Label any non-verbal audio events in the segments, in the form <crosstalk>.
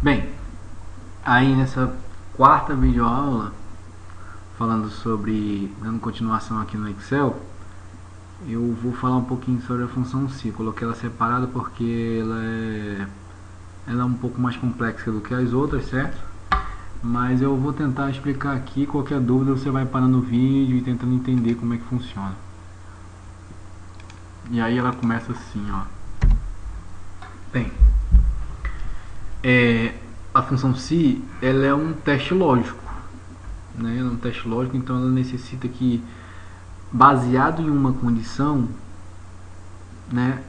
Bem, aí nessa quarta videoaula, falando sobre, dando continuação aqui no Excel, eu vou falar um pouquinho sobre a função si. Coloquei ela separada porque ela é, ela é um pouco mais complexa do que as outras, certo? Mas eu vou tentar explicar aqui, qualquer dúvida você vai parando o vídeo e tentando entender como é que funciona. E aí ela começa assim, ó. Bem, é, a função se ela é um teste lógico, né? É um teste lógico, então ela necessita que, baseado em uma condição, né?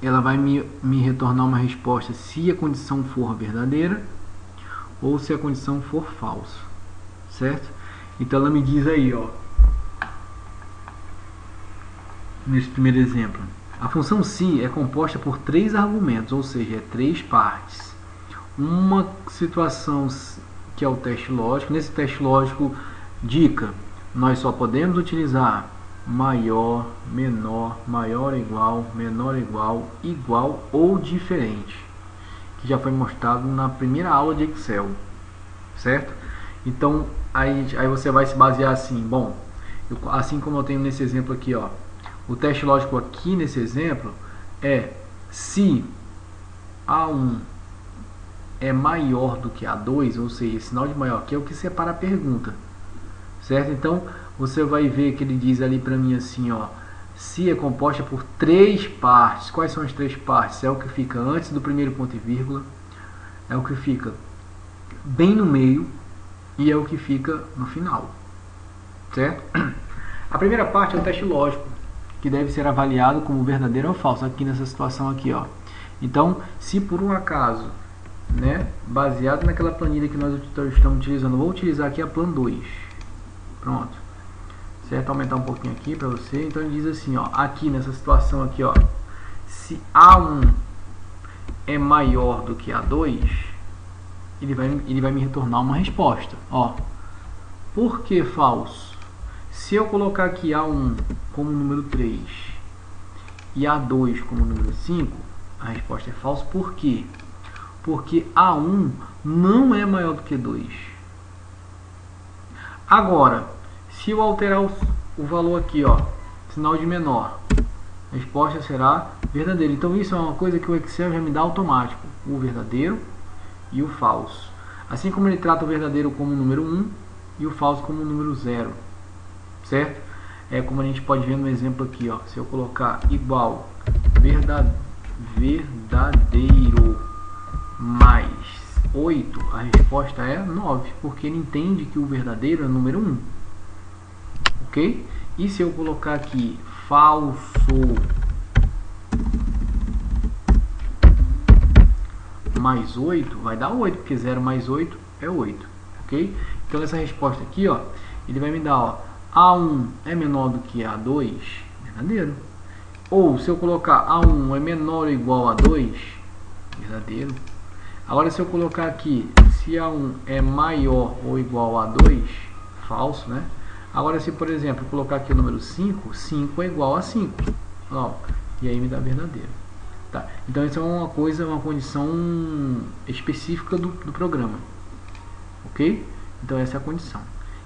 Ela vai me, me retornar uma resposta se a condição for verdadeira ou se a condição for falsa, certo? Então ela me diz aí, ó, nesse primeiro exemplo, a função se é composta por três argumentos, ou seja, é três partes. Uma situação que é o teste lógico. Nesse teste lógico, dica, nós só podemos utilizar maior, menor, maior igual, menor igual, igual ou diferente, que já foi mostrado na primeira aula de Excel, certo? Então, aí, aí você vai se basear assim, bom, eu, assim como eu tenho nesse exemplo aqui, ó, o teste lógico aqui nesse exemplo é se A1 é maior do que A2, ou seja, sinal de maior aqui é o que separa a pergunta. Certo? Então, você vai ver que ele diz ali para mim assim, ó, se é composta por três partes. Quais são as três partes? É o que fica antes do primeiro ponto e vírgula, é o que fica bem no meio e é o que fica no final. Certo? <clears throat> A primeira parte é o teste lógico que deve ser avaliado como verdadeiro ou falso aqui nessa situação aqui, ó. Então, se por um acaso, né, baseado naquela planilha que nós estamos utilizando, vou utilizar aqui a plan 2. Pronto. Certo? Aumentar um pouquinho aqui para você. Então ele diz assim, ó, aqui nessa situação aqui, ó, se A1 é maior do que A2, ele vai, ele vai me retornar uma resposta, ó. Por que falso? Se eu colocar aqui A1 como número 3 e A2 como número 5, a resposta é falsa. Por quê? Porque A1 não é maior do que 2. Agora, se eu alterar o, o valor aqui, ó, sinal de menor, a resposta será verdadeira. Então isso é uma coisa que o Excel já me dá automático, o verdadeiro e o falso. Assim como ele trata o verdadeiro como número 1 e o falso como número 0 certo? É como a gente pode ver no exemplo aqui, ó. Se eu colocar igual verdade, verdadeiro mais 8, a resposta é 9, porque ele entende que o verdadeiro é o número 1. Ok? E se eu colocar aqui falso mais 8, vai dar 8, porque 0 mais 8 é 8. Ok? Então essa resposta aqui, ó, ele vai me dar, ó, a1 é menor do que A2, verdadeiro. Ou se eu colocar A1 é menor ou igual a 2, verdadeiro. Agora se eu colocar aqui, se A1 é maior ou igual a 2, falso, né? Agora se, por exemplo, colocar aqui o número 5, 5 é igual a 5. Ó, e aí me dá verdadeiro. Tá? Então isso é uma coisa, uma condição específica do, do programa. Ok? Então essa é a condição.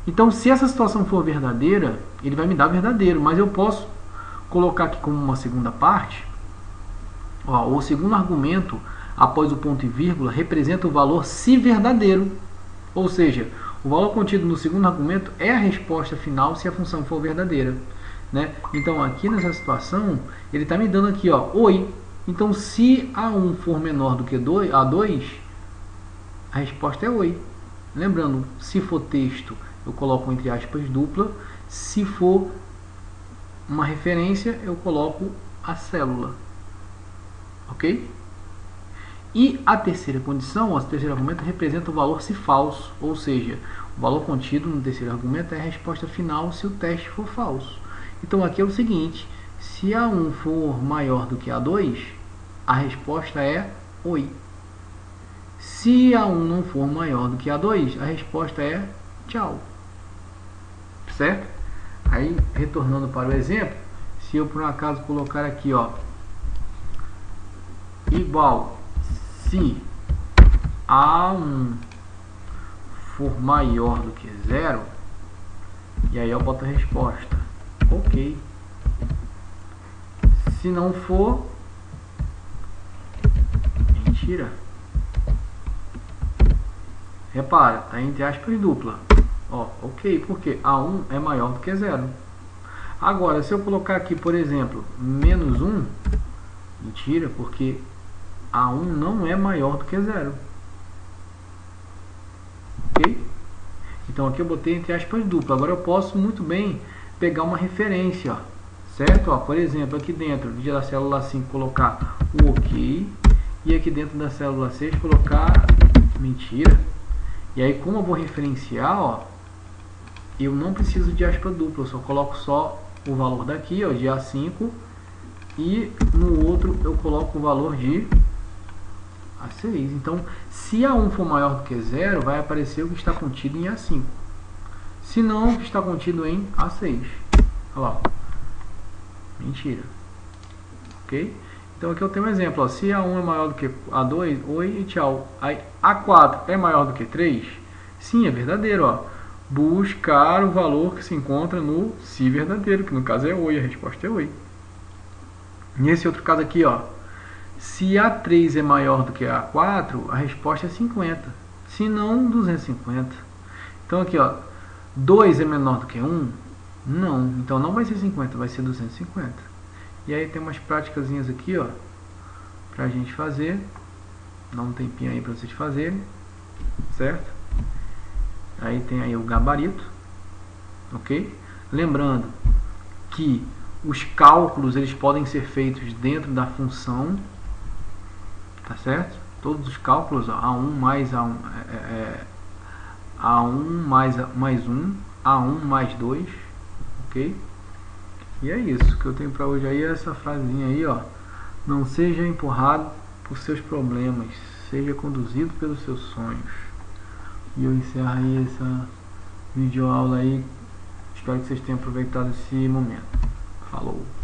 Então, se essa situação for verdadeira, ele vai me dar verdadeiro, mas eu posso colocar aqui como uma segunda parte, ó, o segundo argumento após o ponto e vírgula representa o valor se verdadeiro, ou seja, o valor contido no segundo argumento é a resposta final se a função for verdadeira. Né? Então, aqui nessa situação, ele está me dando aqui, ó, oi. Então, se A1 for menor do que A2, a resposta é oi. Lembrando, se for texto, eu coloco entre aspas dupla. Se for uma referência, eu coloco a célula. Ok? E a terceira condição, o terceiro argumento, representa o valor se falso, ou seja, o valor contido no terceiro argumento é a resposta final se o teste for falso. Então aqui é o seguinte, se A1 for maior do que A2, a resposta é oi. Se A1 não for maior do que A2, a resposta é tchau certo? Aí, retornando para o exemplo, se eu por um acaso colocar aqui, ó, igual se A1 for maior do que zero, e aí eu boto a resposta. Ok. Se não for, mentira. Repara, tá entre aspas dupla. Ó, ok, porque A1 é maior do que zero. Agora, se eu colocar aqui, por exemplo, menos 1, mentira, porque A1 não é maior do que zero. Ok? Então aqui eu botei entre aspas dupla. Agora eu posso muito bem pegar uma referência, ó, certo? Ó, por exemplo, aqui dentro da célula 5 colocar o OK e aqui dentro da célula 6 colocar mentira. E aí como eu vou referenciar, ó, eu não preciso de aspa dupla, eu só coloco só o valor daqui, ó, de A5 e no outro eu coloco o valor de A6. Então, se A1 for maior do que zero, vai aparecer o que está contido em A5. Se não, o que está contido em A6. Olha lá. Mentira. Ok? Então aqui eu tenho um exemplo. Ó. Se A1 é maior do que A2, oi e tchau. Aí A4 é maior do que 3? Sim, é verdadeiro. Ó. Buscar o valor que se encontra no se verdadeiro, que no caso é oi. A resposta é oi. Nesse outro caso aqui, ó, se A3 é maior do que A4, a resposta é 50. Se não, 250. Então aqui, ó, 2 é menor do que 1? Não. Então não vai ser 50, vai ser 250. E aí tem umas práticas aqui, ó, pra gente fazer. Dá um tempinho aí para vocês fazerem, certo? Aí tem aí o gabarito, ok? Lembrando que os cálculos eles podem ser feitos dentro da função, tá certo? Todos os cálculos, ó, A1 mais A1, é, é, A1 mais, mais 1, A1 mais 2, ok? E é isso que eu tenho para hoje aí, essa frasinha aí, ó. Não seja empurrado por seus problemas, seja conduzido pelos seus sonhos. E eu encerro aí essa videoaula aí. Espero que vocês tenham aproveitado esse momento. Falou!